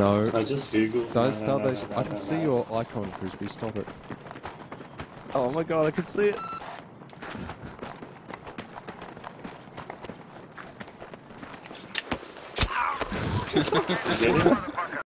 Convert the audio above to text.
No. I just googled. Don't no, start no, no, those. no, I can no, see no. your icon, Crispy. Stop it. Oh my god, I can see it. Get it?